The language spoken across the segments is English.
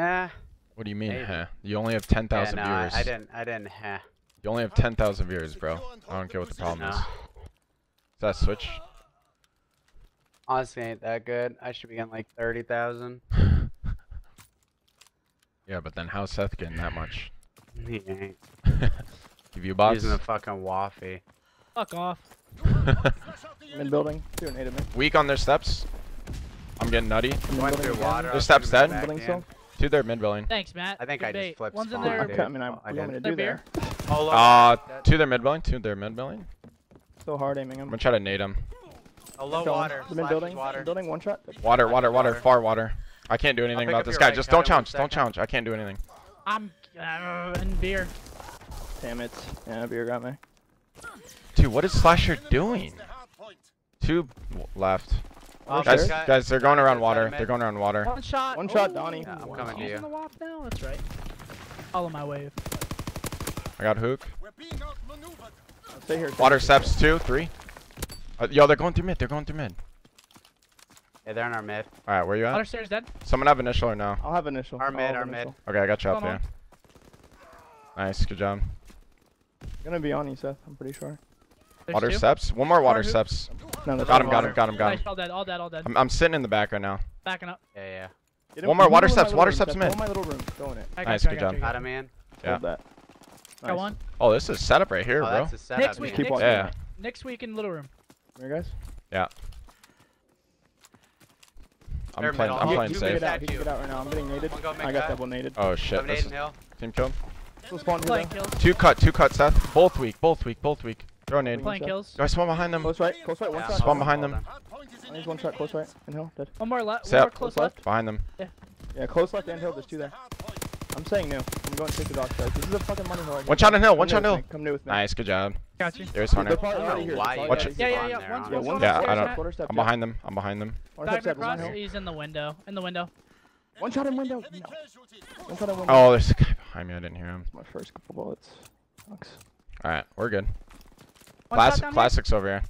Huh? What do you mean, huh? Eh? You only have 10,000 yeah, no, viewers. I, I didn't, I didn't, huh? You only have 10,000 viewers, bro. I don't care what the problem no. is. Is that Switch? Honestly, ain't that good. I should be getting like 30,000. yeah, but then how's Seth getting that much? He ain't. Give you a box? Using the fucking waffy. Fuck off. Mid building. Doing eight of minute. Weak on their steps. I'm getting nutty. Going through water. Their steps dead. Two there mid building. Thanks, Matt. I think Good I bait. just flipped. One's spawn, in there. Okay, oh, I mean, I, oh, I'm going to do there. Oh, low. Uh, two there mid building. Two there mid building. So hard aiming him. I'm gonna try to nade him. Oh, low water. Mid building. Water. Building one shot. Water, water, water, water, far water. I can't do anything about this guy. Right, just don't challenge. Don't challenge. I can't do anything. I'm uh, in beer. Damn it. Yeah, beer got me. Dude, what is Slasher doing? Two left. Oh, guys, sure. guys, they're going around water. They're going around water. One shot. One shot, Donnie. Yeah, I'm wow. coming to you. Using the waft now? That's right. All of my wave. I got hook. Stay here. Water steps two, three. Uh, yo, they're going through mid. They're going through mid. Yeah, they're in our mid. All right, where you at? Water stairs dead. Someone have initial or no? I'll have initial. Our mid, our initial. mid. Okay, I got you up there. Nice, good job. I'm gonna be on you, Seth. I'm pretty sure. Water two. steps. One more water steps. No, got him, got him, got him, got him. All dead, all dead, all dead. I'm, I'm sitting in the back right now. Backing up. Yeah, yeah. Get One more water steps, water steps, man. Nice, good job. Got him, man. Yeah. That. Nice. Got one. Oh, this is setup right here, oh, bro. That's a setup. Next week, keep next, yeah. next week in little room. Here, guys. Yeah. I'm They're playing. I'm you, playing you safe. Get out. Get out right now. I'm getting naded. I got that. double naded. Oh shit! Team kill. Two cut. Two cut. Seth. Both weak. Both weak. Both weak. Throw a nade. Playing kills. Guys, spawn behind them. Close right, close right, one yeah, shot. Spawn behind them. There's one shot, close right, and hill, dead. One more left, one more close left. left. Behind them. Yeah. Yeah, close left and hill, there's two there. I'm saying no. I'm going to take the dog side. This is a fucking money hole. One shot on hill, one shot on hill. Come new with me. Nice, good job. Got you. There's Hunter. Watch it. Yeah, yeah, yeah. One's, yeah, one's yeah I don't. Step I'm behind them. I'm behind them. Diving across. He's in the window. In the window. One shot in window. No. One shot in window. Oh, there's a guy behind me. I didn't hear him. My first couple bullets. All right, we're good. Classic, classics over here.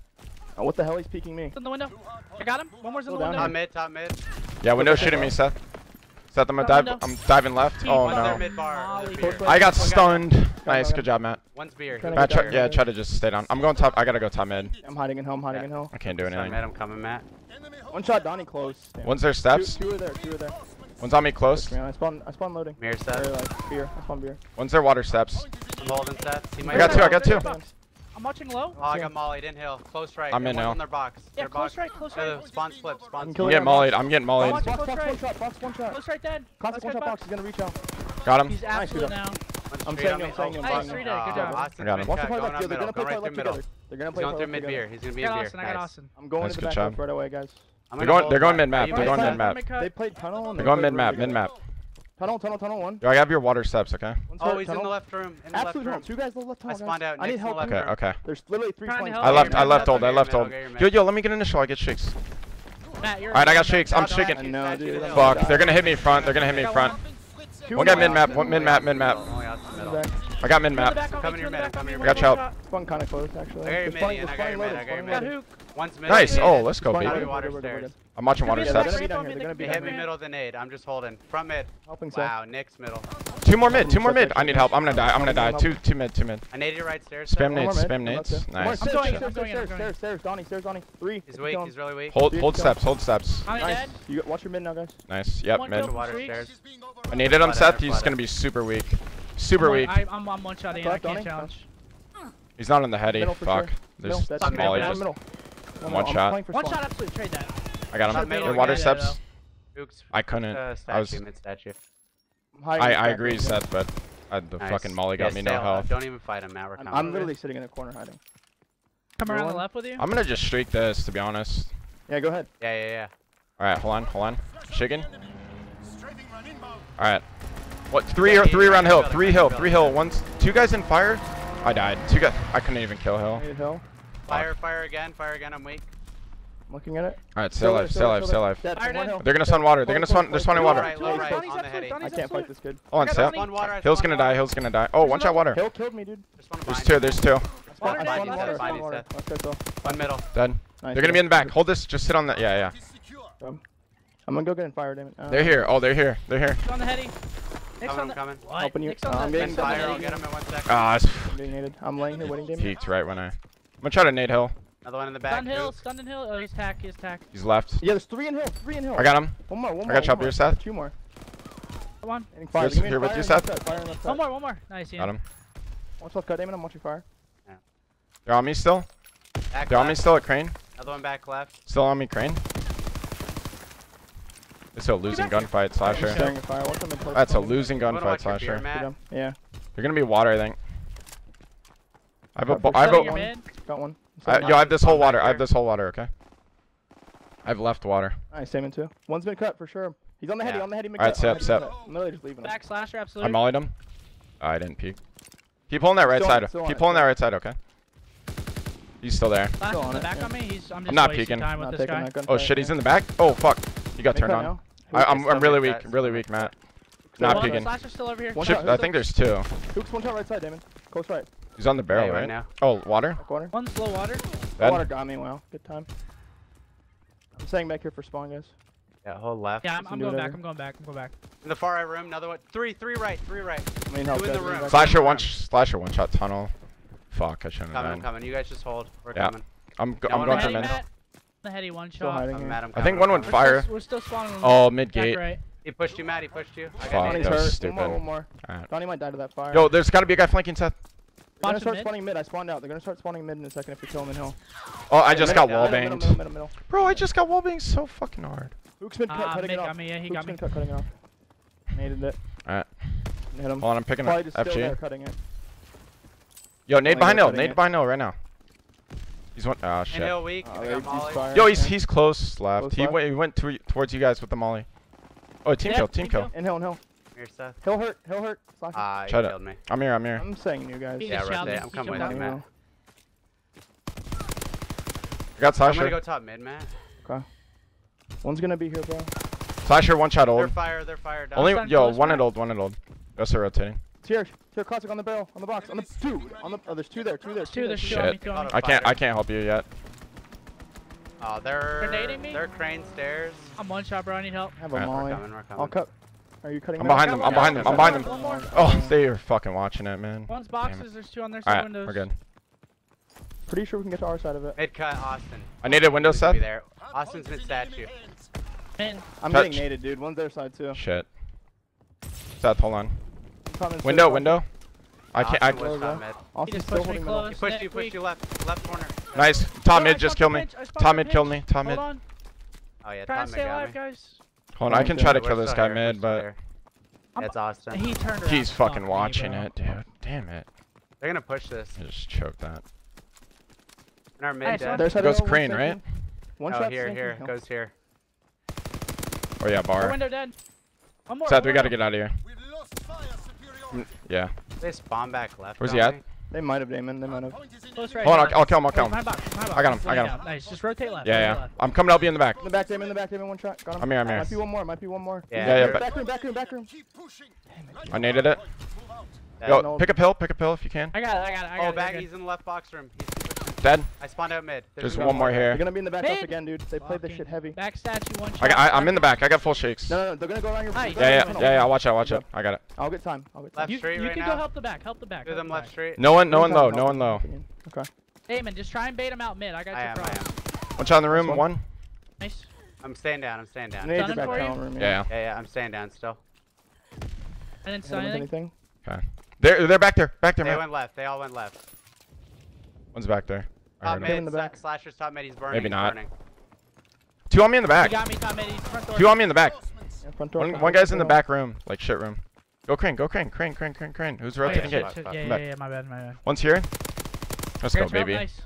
Oh, what the hell? He's peeking me. In the window. I got him. One more's in the window. Top mid, top mid. Yeah, window shooting me, Seth. Seth, I'm, dive, I'm diving left. Oh no. I got stunned. Nice, good job, Matt. One's beer. Matt, try, yeah, try to just stay down. I'm going top. I gotta go top mid. I'm hiding in hill. I'm hiding in hill. I can't do anything. Matt, I'm coming, Matt. One shot, Donnie close. Damn. One's there steps. Two, two are there. Two are there. One's on me close. I spawn. I spawn loading. Mirror steps. Like beer. I spawn beer. One's there water steps. I'm holding steps. I got two. I got two. I'm watching low. Oh, I got mollied in hill. Close right. I'm in now. on their box. Yeah, their close box. right, close right. Uh, spawn flip, spawn flip. I'm getting mollied. I'm getting mollied. Box, box, box, right. one shot, box, one shot. Close right dead. Classic one shot box. He's gonna reach out. Got him. He's absolute nice, now. I'm saying him, I'm saying him. Nice, three day. Good job. Austin's got him. Watch the play left. They're gonna play play left together. They're gonna play left together. He's going through mid beer. He's gonna be in beer. I got Austin. I'm going to the back right away, guys. They're going. They're going mid map. They're going mid map. They played tunnel. They're going mid map. Mid map. Tunnel, tunnel, tunnel one. Yo, I have your water steps, okay? One's oh, he's tunnel. in the left room. In the Absolutely left room. Two guys in the left tunnel. I spawned out. I need help. Okay, room. okay. There's literally three points. I left, I left old, I left old. Yo, yo, let me get initial. I get shakes. All right, I got shakes. I'm shaking. No, dude. Fuck, they're gonna hit me front. They're gonna hit me front. One guy mid map. One mid map. Mid map. I got mid map. I got help. Spun kind of close actually. I got your mid. I got your mid. I got your mid. Nice. Oh, let's go. I'm watching water steps. They're gonna be down here. They hit me middle than aid. I'm just holding. Front mid. Helping side. Wow, Nick's middle. Two more mid. Two more mid. I need help. I'm gonna die. I'm gonna die. Two two mid. Two mid. I need you right stairs. Spam nades. Spam nades. Nice. I'm going. I'm going. Stairs. Stairs. Donnie. Stairs. Donnie. Three. He's weak. He's really weak. Hold hold steps. Hold steps. Nice. You watch your mid now, guys. Nice. Yep. Mid. water stairs. I needed him, Seth. He's gonna be super weak. Super weak. I'm on one shot. I can't challenge. He's not in the heady. Fuck. There's volley just. One shot. One shot. Absolutely. Trade that. I got him. The water steps. I couldn't. Uh, statue, I was. Statue. I I agree, Seth, but uh, the nice. fucking Molly got yeah, me no health. Don't even fight him, Matt. We're I'm, I'm literally sitting in a corner hiding. Come around the left with you. I'm gonna just streak this, to be honest. Yeah, go ahead. Yeah, yeah, yeah. All right, hold on, hold on. Chicken. All right. What? Three or three around hill, three hill, three hill. One, two guys in fire. I died. Two guys. I couldn't even kill hill. Fire, fire again, fire again. I'm weak looking at it. All right, stay alive, stay alive, stay alive. They're gonna spawn water. They're gonna spawn. They're spawning water. I can't fight this kid. Oh, on. Hill's gonna die. Hill's gonna die. Oh, one shot water. Hill killed me, dude. There's two. There's two. One middle. Dead. They're gonna be in the back. Hold this. Just sit on that. Yeah, yeah. Um, I'm gonna go get in fire, damn it. Uh, they're here. Oh, they're here. They're here. On the heady. Nick's coming, on the, coming. What? Helping you. Nick's uh, on the. I'm getting fire. I'll get him in one second. Ah, I'm. I'm laying here waiting. Peaked right when I. I'm gonna try to nade hill. Another one in the back. Stun hill, stun in hill. Oh, he's hack, he's. He's left. Yeah, there's three in hill, three in hill. I got him. One more, one more. I got chopper here, Seth. Two more. One. fire. Here, here with you, Seth. One more, one more. Nice, yeah. Got him. Watch left, cut, Damon. I'm watching fire. Yeah. They're on me still. Back They're left. on me still at crane. Another one back left. Still on me, crane. It's a losing gunfight slasher. That's a losing gunfight slasher. Yeah. You're gonna be water, I think. I have a. I have a. Got one. I, yo, I have this whole water. I have this whole water, okay? I've left water. Alright, salmon Two. One's been cut for sure. He's on the heady, yeah. on the heady. Alright, sep, sep. I'm literally just leaving him. Back slasher, absolutely. I mollied him. Oh, I didn't peek. Keep pulling that right still side. On, Keep pulling that right side, okay? He's still there. Still on back yeah. on me. He's, I'm, I'm not peeking. Not oh shit, he's in the back. Oh fuck, he got turned on. I, am I'm, I'm really weak, really weak, Matt. Not peeking. Slasher's still over here. I think there's two. Hook's one shot right side, Damon. Close right. He's on the barrel right, right now. Oh, water? One slow water. Bad. Water got me well. Good time. I'm staying back here for spawn, guys. Yeah, hold left. Yeah, I'm, I'm going back. Eh? I'm going back. I'm going back. In the far right room, another one. Three, three right, three right. I mean, help. In the room. Slasher one, slasher one shot tunnel. Fuck, I shouldn't have. Coming, I'm coming. You guys just hold. We're yeah. coming. I'm, go no I'm going to mid. The heady one shot. I'm mad, I'm I think one went fire. We're still, we're still spawning. Oh, mid gate. Right. He pushed you, Matt. He pushed you. I got Fuck, that was stupid. One more, one more. Right. Donnie might die to that fire. Yo, there's got to be a guy flanking Seth. They're gonna start mid. spawning mid. I spawned out. They're gonna start spawning mid in a second if we kill them in hill. Oh, I just got wall banged. Bro, I just got wall banged so fucking hard. Hook's been ah, cut, uh, cutting it off. Me, yeah, he Hook's got been me. cutting it off. Naded it. Alright. Hit him. Hold on, I'm picking up FG. There, cutting it. Yo, nade behind hill. Nade behind hill right now. He's one. Oh shit. Hill weak. Uh, Yo, he's he's close left. Close he, left? Went, he went towards you guys with the molly. Oh, team yeah, kill. Team kill. In hill, in hill here, Seth. He'll hurt. He'll hurt. Slash uh, Shut up. Me. I'm here. I'm here. I'm saying you guys. Yeah, right there. I'm coming with you, Matt. I got Slasher. I'm gonna go top mid, Matt. Okay. One's gonna be here, bro. Slasher, one shot old. They're fire, they're fire. Down. Only, yo, one at old, one at old. That's a rotating. It's here, here, classic on the barrel, on the box, on the, dude, on the, oh, there's two there, two there, two, two there. Shit. I can't, I can't help you yet. Oh, they're, Grenading me? they're crane stairs. I'm one shot, bro, I need help. I have a right, molly. We're coming, we're coming. I'll cut, are you cutting? I'm behind them. I'm behind them. I'm behind them. Oh, they are fucking watching it, man. One's boxes. There's two on their side right, windows. we're good. Pretty sure we can get to our side of it. Mid cut, Austin. I need a window set. There. Austin's mid statue. I'm getting naded, dude. One's their side too. Shit. Seth, hold on. Window, window. I can't. I can't. Austin still holding me. He pushed you. Pushed you left. Left corner. Nice. Tom mid just killed me. Tom mid killed me. Tom mid. Oh yeah. Tom mid got me. Guys. Hold on, I can try to kill this guy mid, but... That's Austin. He turned He's fucking oh, watching it, dude. Damn it. They're gonna push this. I just choke that. In our mid. There's goes crane, right? One oh, here, here. Goes here. Oh yeah, bar. Window dead. One more, Seth, we gotta get out of here. Yeah. This bomb back left. Where's he at? They might have, Damon. They might have. Close right. Hold on, I'll, I'll kill him. I'll kill him. Wait, my box, my box. I got him. I got him. Nice. Just rotate left. Yeah, yeah. Left. I'm coming I'll be in the back. In the back, Damon. In the back, Damon. One shot. Got him. I'm here. I'm here. Might be one more. Might be one more. Yeah, yeah. yeah back room. Back room. Back room. I needed it. Yo, pick a pill. Pick a pill if you can. I got it. I got it. I got oh, it. back. He's in the left box room. He's Dead. I spawned out mid. There's, There's one more here. They're gonna be in the back up again, dude. They played this shit heavy. Back statue, one shot. I got, I, am in the back. I got full shakes. No, no, no. They're gonna go around your. Nice. Yeah, yeah, yeah, yeah, yeah. Watch out, watch out. I got it. I'll get time. I'll get time. Left you, you right can go help the back. Help the back. Do them left straight. No one, no one low. No one low. Okay. Damon, just try and bait him out mid. I got I you. I am. One shot in the room. One. Nice. I'm staying down. I'm staying down. Nade, back room, yeah. yeah. Yeah, I'm staying down still. And then anything. Okay. They're they're back there. Back there. They man. went left. They all went left. One's back there. I top mid, in the back. Slasher's top mid, he's burning. Maybe not. Burning. Two on me in the back. Got Me, Two on me in the back. Yeah, one, one, one, guy's in the back room, like shit room. Go crane, go crane, crane, crane, crane, crane. Who's rotating oh, yeah, shit, yeah, yeah, yeah, my bad, my bad. One's here. Let's Parents go, baby. Up, nice.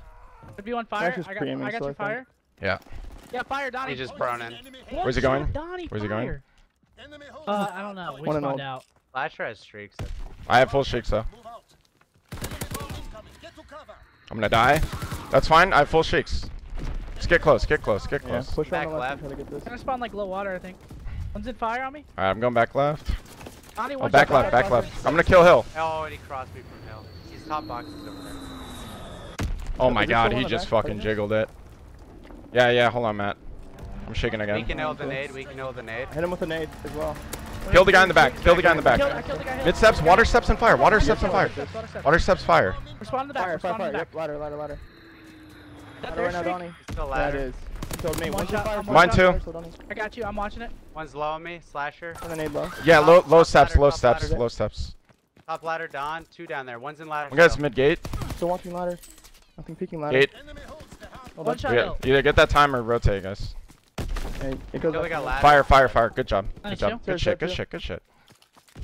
Could be on fire. I got, I got you fire. Yeah. Yeah, fire, Donnie. He just oh, brown in. Where's he going? Donnie, Where's he going? Uh, I don't know. We one spawned out. Slasher has streaks. I have full streaks though. I'm gonna die. That's fine. I have full shakes. Let's get close. Get close. Get Yeah, close. push Back the left, left. and to get this. Gonna spawn like low water, I think. One's in fire on me. Alright, I'm going back left. Donnie, Oh, one back left. Back left. I'm gonna kill Hill. Oh, and he crossed me from hill. He's top boxes over there. Oh my god, he just back fucking jiggled it. Yeah, yeah. Hold on, Matt. I'm shaking again. We can nail the nade. We can nail the nade. Hit him with a nade as well. Kill the guy in the back. Kill the guy in the back. killed the. Mid steps, water steps, and fire. Water steps and fire. Water steps, water steps. Water steps, fire. Respond to the back. Fire, fire, fire. Yep, ladder, ladder, ladder. That Ladder right now, streak? Donnie. Still That ladder. is. He me. One One's shot. I'm Mine too. fire, so Donnie. I got you. I'm watching it. One's low on me. Slasher. Send a low. Yeah, low, low steps, low steps, low steps. Top ladder. Don. Two down there. One's in ladder. One guy's mid gate. Still watching ladder. Nothing peeking ladder. Gate. Enemy holds the hard oh, One shot Yeah, either get that time or rotate, guys. Hey, it goes Kill the up guy and ladder. Fire, fire, fire. Good job. Good Nice, job. Joe. Good Cheers, shit, good cheers. shit, good shit.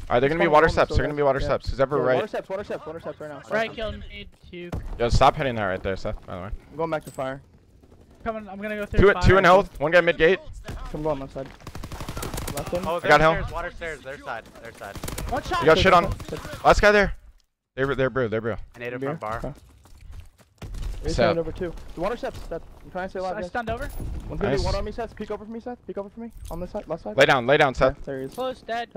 Alright, they're gonna be water steps. still They're gonna be water steps. Who's ever Yeah, Water steps, water steps, water steps right now. Right, killed me. Two. Yo, stop hitting that right there, Seth, by the way. I'm going back to fire. Coming. I'm gonna go through. Two, fire. two in health. One guy mid gate. Come going left side. Left him. Oh, I got hell. Water stairs. Their side. Their side. One shot. You got shit on. Last guy there. They're, they're brew, they're brew. I naded Beer? from bar. Okay. He's Set. over two. The water steps. That I'm trying to stay alive. I guys. stunned over. One's gonna Nice. do one on me, Seth. Peek over for me, Seth. Peek over for me. On this side, left side. Lay down, lay down, Seth. Yeah, there he is. Close. Dead.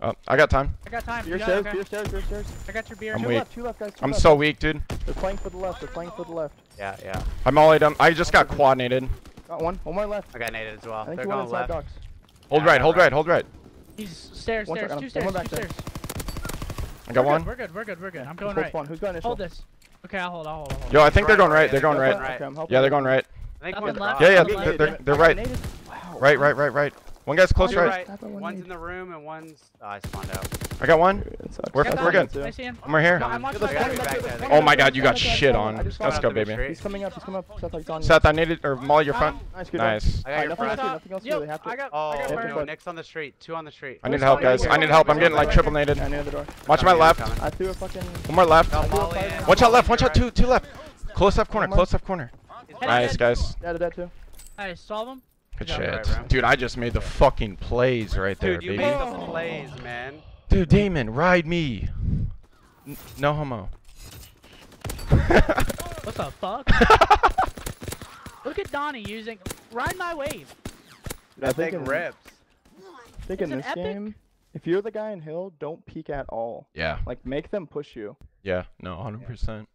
Oh, I got time. I got time. Beer stairs, it, okay. beer stairs, beer stairs. I got your beer. I'm Two weak. left, two left, guys. Two I'm left. so weak, dude. They're playing for the left. They're playing for the left. Yeah, yeah. I'm all done. I just got quad quadnated. Got one. One more left. I got naded as well. I think They're going inside left. docks. Hold Yeah, right, hold right. right, hold right. He's stairs. One Stairs. Two stairs. Two stairs. I got We're one. Good, we're good. We're good. We're good. I'm going Close right. one. Who's going initial? Hold this. Okay, I'll hold. I'll hold. I'll hold. Yo, I think they're going right. right, They're going right. Okay, Yeah, they're going right. I think Nothing one's left. off. Yeah, yeah, they're, they're, they're right. Wow. Right, right, right, right. One guy's close right. right. Tap one One's in the room and one's. Oh, I spawned out. I got one. It. We're- Got we're good. I see him. I'm right here. No, I'm watching Yeah, my there's gotta one be back Oh my god, you got shit on. there. I Let's go, baby. He's coming up. He's coming up. Seth, like on you. Seth, I needed, or Molly, you're front. Nice, good Nice. I got Alright, your nothing front. else to do, Top. nothing else to Yo, have to- I got. Oh, I got no, Nick's on the street. Two on the street. I need help, guys. I need help. I'm getting like triple naded. Yeah, near the door. Watch my left. I threw a fucking. One more left. No, I threw a Molly fire- in. Watch out left. Watch Molly out. Two, two left. Close left corner. Close left corner. Nice, guys. Yeah, to that too. Nice. Solve him. Good shit. Right. Dude, I just made the fucking plays right there, Dude, you baby. made the plays, man. Dude, Damon, ride me. N- no homo. What the fuck? Look at Donnie using. Ride my wave. I I think think in, rips. I think It's in this epic- game, if you're the guy in hill, don't peek at all. Yeah. Like make them push you. Yeah. No, 100%.